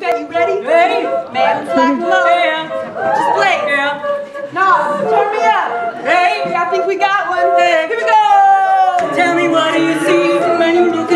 Big Fat, you ready? Ready. Man, slack low. Yeah. Just play. Yeah. No, turn me up. Hey. I think we got one. Here we go. Tell me what do you see when you look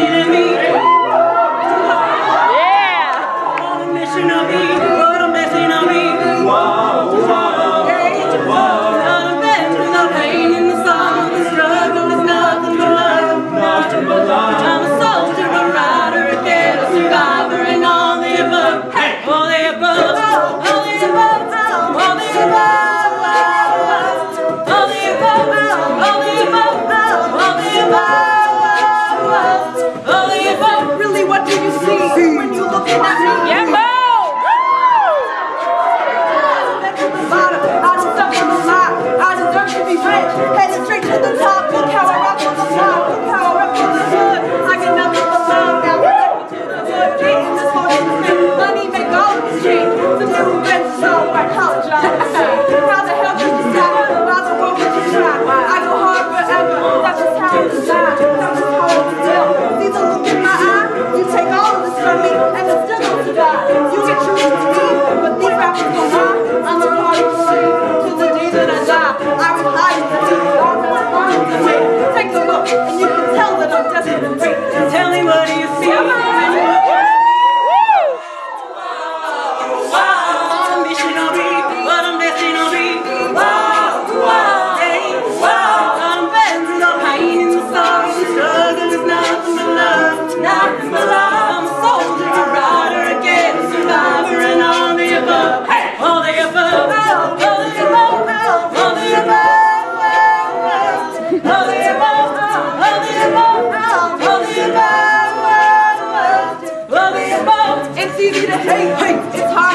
hey, hey, it's hard.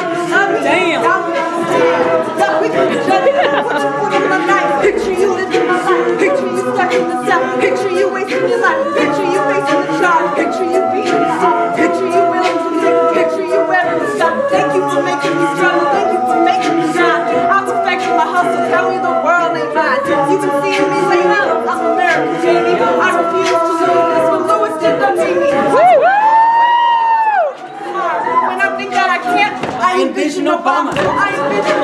Ai, eu Pedro.